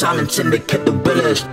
time and syndicate the realest